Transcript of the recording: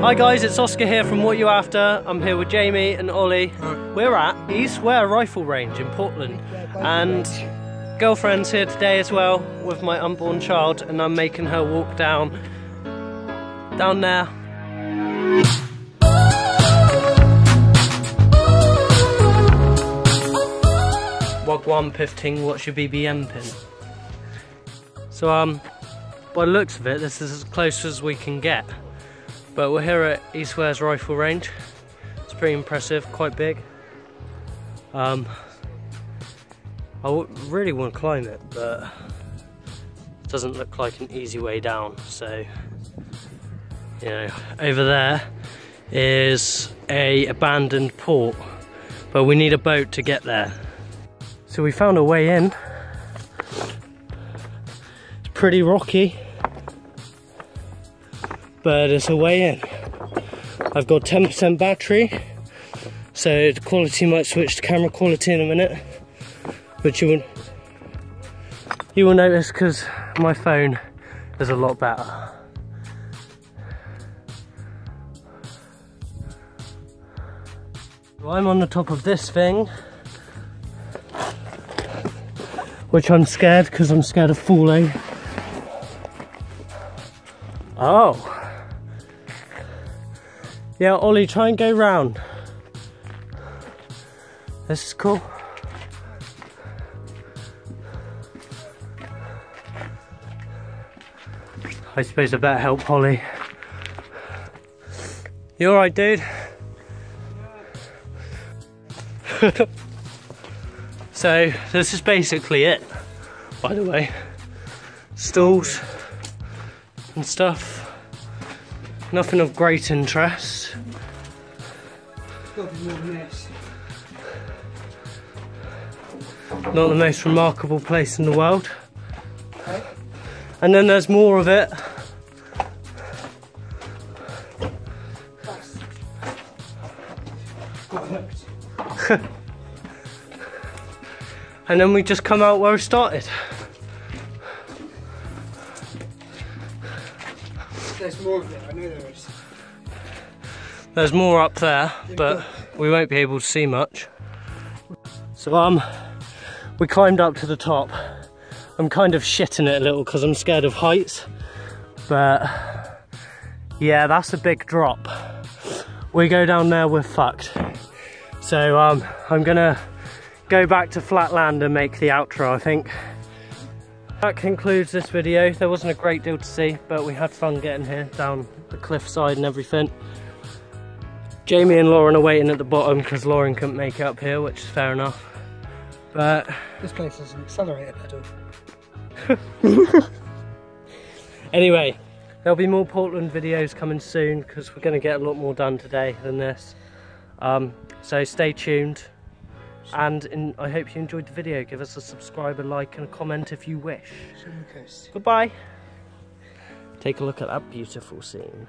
Hi guys, it's Oscar here from What You After. I'm here with Jamie and Ollie. We're at East Weare Rifle Range in Portland. And girlfriend's here today as well with my unborn child and I'm making her walk down down there. Wagwan Pifting, what's your BBM pin? So um by the looks of it, this is as close as we can get. But we're here at East Weare's Rifle Range. It's pretty impressive, quite big. Um, I really want to climb it, but it doesn't look like an easy way down. So, you know, over there is a abandoned port, but we need a boat to get there. So we found a way in. It's pretty rocky but it's a way in. I've got 10% battery, so the quality might switch to camera quality in a minute, but you will, you will notice because my phone is a lot better. I'm on the top of this thing, which I'm scared because I'm scared of falling. Oh. Yeah, Ollie, try and go round. This is cool. I suppose I better help Holly. You alright, dude? so, this is basically it, by the way. Stalls and stuff. Nothing of great interest. Not the most remarkable place in the world. And then there's more of it. and then we just come out where we started. There's more of it, I know there is. There's more up there, but we won't be able to see much. So um, we climbed up to the top. I'm kind of shitting it a little because I'm scared of heights, but yeah, that's a big drop. We go down there, we're fucked. So um, I'm gonna go back to flat land and make the outro, I think. That concludes this video. There wasn't a great deal to see, but we had fun getting here down the cliffside and everything. Jamie and Lauren are waiting at the bottom because Lauren couldn't make it up here, which is fair enough. But this place has an accelerator pedal. anyway, there'll be more Portland videos coming soon because we're going to get a lot more done today than this. Um, so stay tuned and in, I hope you enjoyed the video. Give us a subscribe, a like and a comment if you wish. Goodbye. Take a look at that beautiful scene.